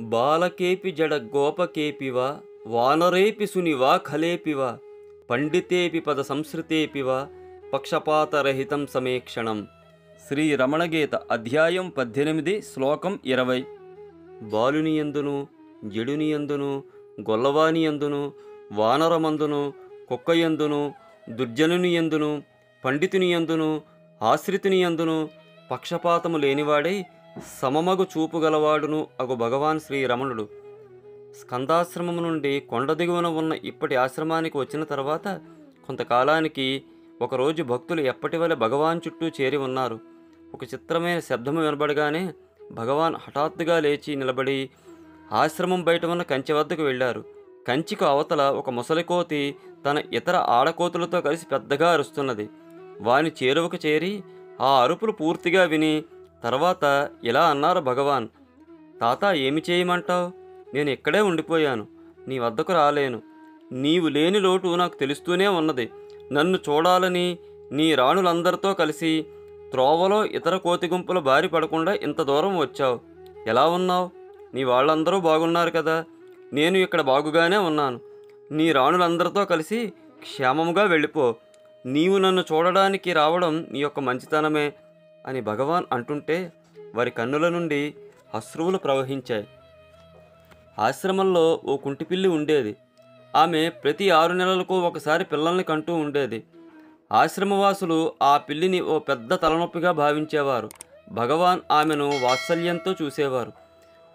బాలకేపి జడ గోపకేపివ వానరేపి సునివా ఖలేపివ పండితేపి పద సంస్కృతేపివ పక్షపాతరహితం సమేక్షణం శ్రీ రమణగీత అధ్యాయం పద్దెనిమిది శ్లోకం ఇరవై. బాలునియందును జడునియందును గొల్లవానియందును వానరమందును కుక్కయందును దుర్జనునియందును పండితునియందును ఆశ్రితునియందును పక్షపాతము లేనివాడై సమమగు చూపు గలవాడును అగు భగవాన్ శ్రీ రమణుడు. స్కందాశ్రమం నుండి కొండ దిగువన ఉన్న ఇప్పటి ఆశ్రమానికి వచ్చిన తర్వాత కొంతకాలానికి ఒకరోజు భక్తులు ఎప్పటి వలె భగవాన్ చుట్టూ చేరి ఉన్నారు. ఒక చిత్రమైన శబ్దము వినబడగానే భగవాన్ హఠాత్తుగా లేచి నిలబడి ఆశ్రమం బయట ఉన్న కంచె వద్దకు వెళ్ళారు. కంచికు అవతల ఒక ముసలికోతి తన ఇతర ఆడకోతులతో కలిసి పెద్దగా అరుస్తున్నది. వాని చేరువకు చేరి ఆ అరుపులు పూర్తిగా విని తర్వాత ఇలా అన్నారు భగవాన్? తాత ఏమి చేయమంటావు? నేను ఇక్కడే ఉండిపోయాను. నీ వద్దకు రాలేను. నీవు లేని లోటు నాకు తెలుస్తూనే ఉన్నది. నన్ను చూడాలని నీ రాణులందరితో కలిసి త్రోవలో ఇతర కోతి గుంపుల బారి పడకుండా ఇంత దూరం వచ్చావు. ఎలా ఉన్నావు? నీ వాళ్ళందరూ బాగున్నారు కదా. నేను ఇక్కడ బాగుగానే ఉన్నాను. నీ రాణులందరితో కలిసి క్షేమముగా వెళ్ళిపో. నీవు నన్ను చూడడానికి రావడం నీ యొక్క మంచితనమే. అని భగవాన్ అంటుంటే వారి కన్నుల నుండి అశ్రువులు ప్రవహించాయి. ఆశ్రమంలో ఓ కుంటిపిల్లి ఉండేది. ఆమె ప్రతి ఆరు నెలలకు ఒకసారి పిల్లల్ని కంటూ ఉండేది. ఆశ్రమవాసులు ఆ పిల్లిని ఓ పెద్ద తలనొప్పిగా భావించేవారు. భగవాన్ ఆమెను వాత్సల్యంతో చూసేవారు.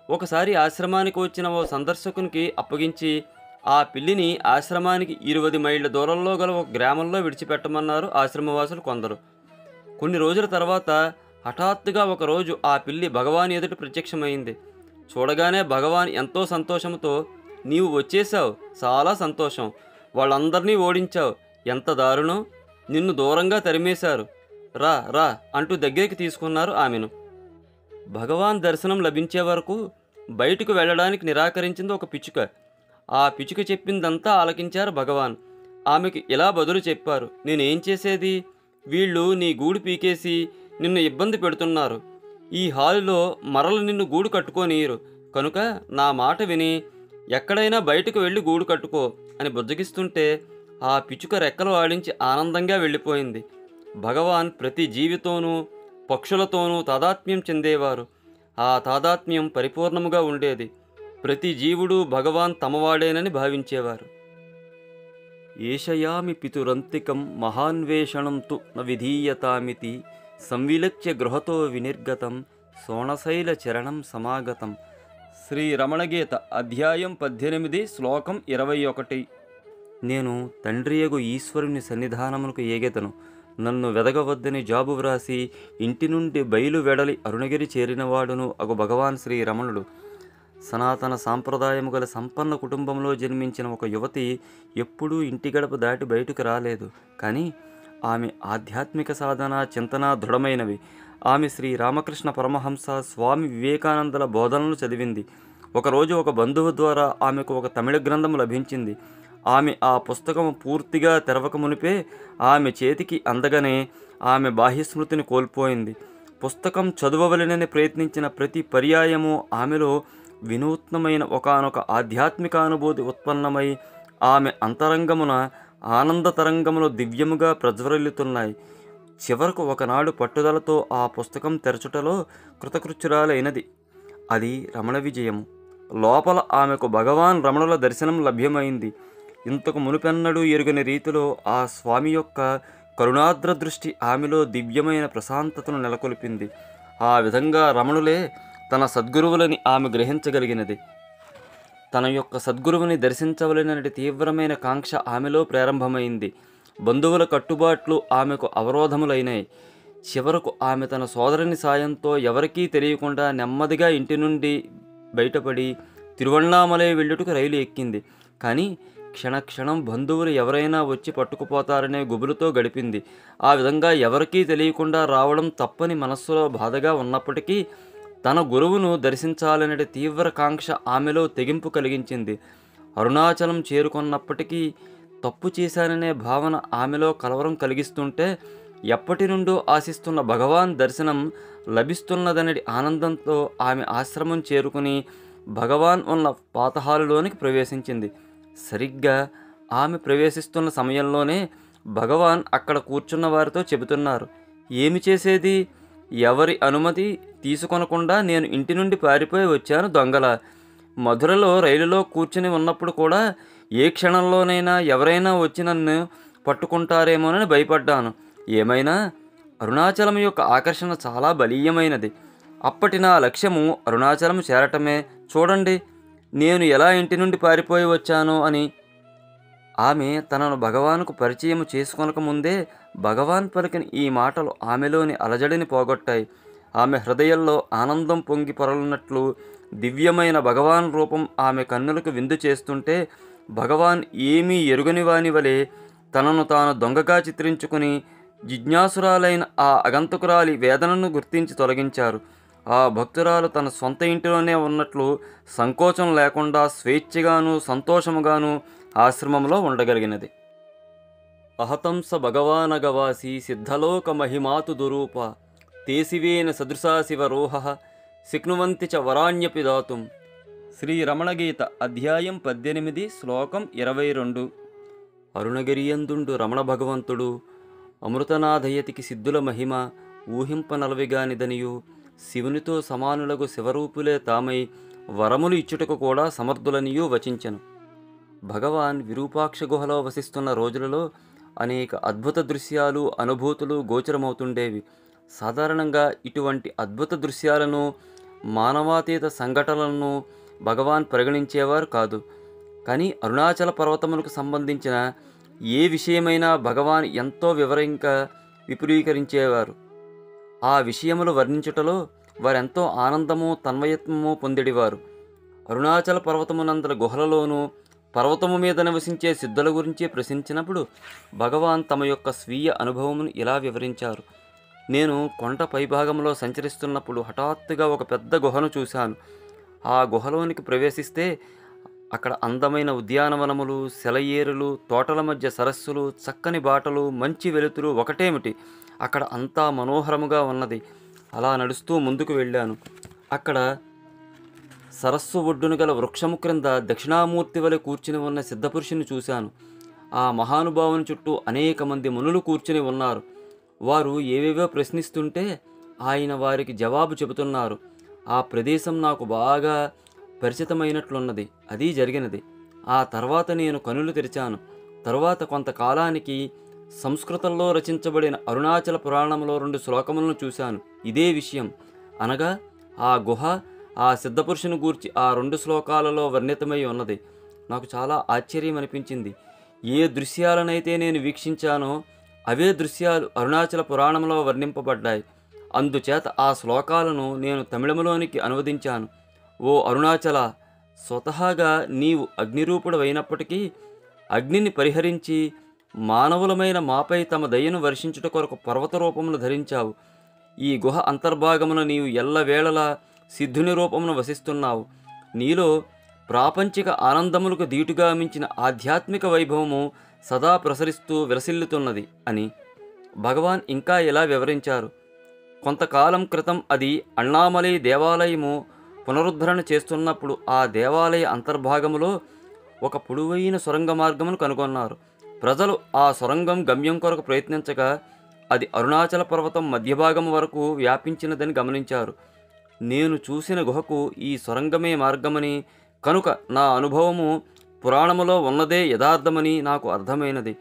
ఒకసారి ఆశ్రమానికి వచ్చిన ఓ సందర్శకునికి అప్పగించి ఆ పిల్లిని ఆశ్రమానికి ఇరవై మైళ్ళ దూరంలో గల ఒక గ్రామంలో విడిచిపెట్టమన్నారు ఆశ్రమవాసులు కొందరు. కొన్ని రోజుల తర్వాత హఠాత్తుగా ఒకరోజు ఆ పిల్లి భగవాన్ ఎదుట ప్రత్యక్షమైంది. చూడగానే భగవాన్ ఎంతో సంతోషంతో నీవు వచ్చేసావు చాలా సంతోషం. వాళ్ళందరినీ ఓడించావు. ఎంత దారుణం. నిన్ను దూరంగా తరిమేశారు. రా రా అంటూ దగ్గరికి తీసుకున్నారు ఆమెను. భగవాన్ దర్శనం లభించే వరకు బయటకు వెళ్ళడానికి నిరాకరించింది ఒక పిచ్చుక. ఆ పిచ్చుక చెప్పిందంతా ఆలకించారు భగవాన్. ఆమెకు ఇలా బదులు చెప్పారు నేనేం చేసేది? వీళ్ళు నీ గూడు పీకేసి నిన్ను ఇబ్బంది పెడుతున్నారు. ఈ హాలులో మరలు నిన్ను గూడు కట్టుకోనీయరు. కనుక నా మాట విని ఎక్కడైనా బయటకు వెళ్ళి గూడు కట్టుకో అని బుజ్జగిస్తుంటే ఆ పిచ్చుక రెక్కలు ఆడించి ఆనందంగా వెళ్ళిపోయింది. భగవాన్ ప్రతి జీవితోనూ పక్షులతోనూ తాదాత్మ్యం చెందేవారు. ఆ తాదాత్మ్యం పరిపూర్ణముగా ఉండేది. ప్రతి జీవుడు భగవాన్ తమవాడేనని భావించేవారు. ఏషయామి పితురంతికం మహాన్వేషణం తు న విధీయతామితి సంవిలక్ష్య గృహతో వినిర్గతం సోణశైల చరణం సమాగతం. శ్రీ రమణగీత అధ్యాయం పద్దెనిమిది శ్లోకం ఇరవై ఒకటి. నేను తండ్రియగు ఈశ్వరుని సన్నిధానమునకు ఏగెతను నన్ను వెదగవద్దని జాబు వ్రాసి ఇంటి నుండి బయలు వెడలి అరుణగిరి చేరినవాడును అగు భగవాన్ శ్రీ రమణుడు. సనాతన సాంప్రదాయము గల సంపన్న కుటుంబంలో జన్మించిన ఒక యువతి ఎప్పుడూ ఇంటి గడప దాటి బయటకు రాలేదు. కానీ ఆమె ఆధ్యాత్మిక సాధన చింతన దృఢమైనవి. ఆమె శ్రీ రామకృష్ణ పరమహంస స్వామి వివేకానందల బోధనలు చదివింది. ఒకరోజు ఒక బంధువు ద్వారా ఆమెకు ఒక తమిళ గ్రంథం లభించింది. ఆమె ఆ పుస్తకం పూర్తిగా తెరవక మునిపే ఆమె చేతికి అందగానే ఆమె బాహ్యస్మృతిని కోల్పోయింది. పుస్తకం చదవవలనని ప్రయత్నించిన ప్రతి పర్యాయము ఆమెలో వినూత్నమైన ఒకానొక ఆధ్యాత్మిక అనుభూతి ఉత్పన్నమై ఆమె అంతరంగమున ఆనంద తరంగములు దివ్యముగా ప్రజ్వరిల్లుతున్నాయి. చివరకు ఒకనాడు పట్టుదలతో ఆ పుస్తకం తెరచుటలో కృతకృత్యురాలైనది. అది రమణ విజయము లోపల ఆమెకు భగవాన్ రమణుల దర్శనం లభ్యమైంది. ఇంతకు మునుపెన్నడూ ఎరుగని రీతిలో ఆ స్వామి యొక్క కరుణాద్ర దృష్టి ఆమెలో దివ్యమైన ప్రశాంతతను నెలకొల్పింది. ఆ విధంగా రమణులే తన సద్గురువులని ఆమె గ్రహించగలిగినది. తన యొక్క సద్గురువుని దర్శించవలనటి తీవ్రమైన కాంక్ష ఆమెలో ప్రారంభమైంది. బంధువుల కట్టుబాట్లు ఆమెకు అవరోధములైనాయి. చివరకు ఆమె తన సోదరుని సాయంతో ఎవరికీ తెలియకుండా నెమ్మదిగా ఇంటి నుండి బయటపడి తిరువణ్ణామలై వెళ్ళుటకు రైలు ఎక్కింది. కానీ క్షణక్షణం బంధువులు ఎవరైనా వచ్చి పట్టుకుపోతారనే గుబులుతో గడిపింది. ఆ విధంగా ఎవరికీ తెలియకుండా రావడం తప్పని మనస్సులో బాధగా ఉన్నప్పటికీ తన గురువును దర్శించాలనే తీవ్ర కాంక్ష ఆమెలో తెగింపు కలిగించింది. అరుణాచలం చేరుకున్నప్పటికీ తప్పు చేశాననే భావన ఆమెలో కలవరం కలిగిస్తుంటే ఎప్పటి నుండో ఆశిస్తున్న భగవాన్ దర్శనం లభిస్తున్నదనే ఆనందంతో ఆమె ఆశ్రమం చేరుకుని భగవాన్ ఉన్న పాతహాలులోనికి ప్రవేశించింది. సరిగ్గా ఆమె ప్రవేశిస్తున్న సమయంలోనే భగవాన్ అక్కడ కూర్చున్న వారితో చెబుతున్నారు ఏమి చేసేది? ఎవరి అనుమతి తీసుకొనకుండా నేను ఇంటి నుండి పారిపోయి వచ్చాను దొంగల. మధురలో రైలులో కూర్చుని ఉన్నప్పుడు కూడా ఏ క్షణంలోనైనా ఎవరైనా వచ్చి నన్ను పట్టుకుంటారేమోనని భయపడ్డాను. ఏమైనా? అరుణాచలం యొక్క ఆకర్షణ చాలా బలీయమైనది. అప్పటి నా లక్ష్యము అరుణాచలం చేరటమే. చూడండి నేను ఎలా ఇంటి నుండి పారిపోయి వచ్చాను అని ఆమె తనను భగవానుకు పరిచయం చేసుకొనక ముందే భగవాన్ పలికిన ఈ మాటలు ఆమెలోని అలజడిని పోగొట్టాయి. ఆమె హృదయంలో ఆనందం పొంగి పొరలున్నట్లు దివ్యమైన భగవాన్ రూపం ఆమె కన్నులకు విందు చేస్తుంటే భగవాన్ ఏమీ ఎరుగని వాని వలె తనను తాను దొంగగా చిత్రించుకుని జిజ్ఞాసురాలైన ఆ అగంతకురాలి వేదనను గుర్తించి తొలగించారు. ఆ భక్తురాలు తన సొంత ఇంటిలోనే ఉన్నట్లు సంకోచం లేకుండా స్వేచ్ఛగాను సంతోషముగాను ఆశ్రమంలో ఉండగలిగినది. అహతంస భగవానగవాసి సిద్ధలోక మహిమాతు దురూప తేసివేన సదృశాశివ రోహ శిక్నువంతి చ వరాణ్యపి దాతుం. శ్రీరమణగీత అధ్యాయం పద్దెనిమిది శ్లోకం ఇరవై రెండు. అరుణగిరియందుండు రమణ భగవంతుడు అమృతనాథయతికి సిద్ధుల మహిమ ఊహింపనలవిగానిదనియు శివునితో సమానులకు శివరూపులే తామై వరములు ఇచ్చుటకు కూడా సమర్థులనియూ వచించను. భగవాన్ విరూపాక్ష గుహలో వసిస్తున్న రోజులలో అనేక అద్భుత దృశ్యాలు అనుభూతులు గోచరమవుతుండేవి. సాధారణంగా ఇటువంటి అద్భుత దృశ్యాలను మానవాతీత సంఘటనలను భగవాన్ పరిగణించేవారు కాదు. కానీ అరుణాచల పర్వతములకు సంబంధించిన ఏ విషయమైనా భగవాన్ ఎంతో వివరంగా విపులీకరించేవారు. ఆ విషయములు వర్ణించుటలో వారెంతో ఆనందము తన్వయత్వము పొందిడివారు. అరుణాచల పర్వతమునందల గుహలలోనూ పర్వతము మీద నివసించే సిద్ధుల గురించి ప్రశ్నించినప్పుడు భగవాన్ తమ యొక్క స్వీయ అనుభవమును ఇలా వివరించారు. నేను కొండ పైభాగంలో సంచరిస్తున్నప్పుడు హఠాత్తుగా ఒక పెద్ద గుహను చూశాను. ఆ గుహలోనికి ప్రవేశిస్తే అక్కడ అందమైన ఉద్యానవనములు సెలయేరులు తోటల మధ్య సరస్సులు చక్కని బాటలు మంచి వెలుతురు ఒకటేమిటి? అక్కడ అంతా మనోహరముగా ఉన్నది. అలా నడుస్తూ ముందుకు వెళ్ళాను. అక్కడ సరస్సు ఒడ్డున గల వృక్షము క్రింద దక్షిణామూర్తి వలె కూర్చుని ఉన్న సిద్ధపురుషుని చూశాను. ఆ మహానుభావుని చుట్టూ అనేక మంది మునులు కూర్చుని ఉన్నారు. వారు ఏవేవో ప్రశ్నిస్తుంటే ఆయన వారికి జవాబు చెబుతున్నారు. ఆ ప్రదేశం నాకు బాగా పరిచితమైనట్లున్నది. అది జరిగినది. ఆ తర్వాత నేను కనులు తెరిచాను. తరువాత కొంతకాలానికి సంస్కృతంలో రచించబడిన అరుణాచల పురాణంలో రెండు శ్లోకములను చూశాను. ఇదే విషయం. అనగా ఆ గుహ ఆ సిద్ధపురుషుని గూర్చి ఆ రెండు శ్లోకాలలో వర్ణితమై ఉన్నది. నాకు చాలా ఆశ్చర్యం అనిపించింది. ఏ దృశ్యాలనైతే నేను వీక్షించానో అవే దృశ్యాలు అరుణాచల పురాణంలో వర్ణింపబడ్డాయి. అందుచేత ఆ శ్లోకాలను నేను తమిళంలోనికి అనువదించాను. ఓ అరుణాచల స్వతహాగా నీవు అగ్నిరూపుడు అయినప్పటికీ అగ్నిని పరిహరించి మానవులమైన మాపై తమ దయను వర్షించుట కొరకు పర్వత రూపమును ధరించావు. ఈ గుహ అంతర్భాగమున నీవు ఎల్లవేళలా సిద్ధుని రూపమును వసిస్తున్నావు. నీలో ప్రాపంచిక ఆనందములకు దీటుగా మించిన ఆధ్యాత్మిక వైభవము సదా ప్రసరిస్తూ విరసిల్లుతున్నది అని భగవాన్ ఇంకా ఇలా వివరించారు? కొంతకాలం క్రితం అది అన్నామలై దేవాలయము పునరుద్ధరణ చేస్తున్నప్పుడు ఆ దేవాలయ అంతర్భాగములో ఒక పొడవైన సొరంగ మార్గమును కనుగొన్నారు. ప్రజలు ఆ సొరంగం గమ్యం కొరకు ప్రయత్నించగా అది అరుణాచల పర్వతం మధ్యభాగం వరకు వ్యాపించినదని గమనించారు. నేను చూసిన గుహకు ఈ సొరంగమే మార్గమని కనుక నా అనుభవము పురాణములో ఉన్నదే యథార్థమని నాకు అర్థమైనది.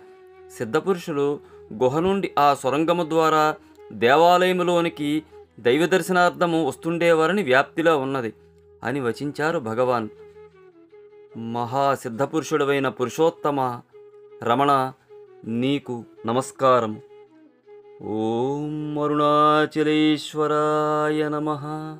సిద్ధపురుషులు గుహ నుండి ఆ సొరంగము ద్వారా దేవాలయములోనికి దైవ దర్శనార్థము వస్తుండేవారని వ్యాప్తిలో ఉన్నది అని వచించారు భగవాన్. మహాసిద్ధపురుషుడవైన పురుషోత్తమ రమణ నీకు నమస్కారం. ఓం అరుణాచలేశ్వరాయ నమః.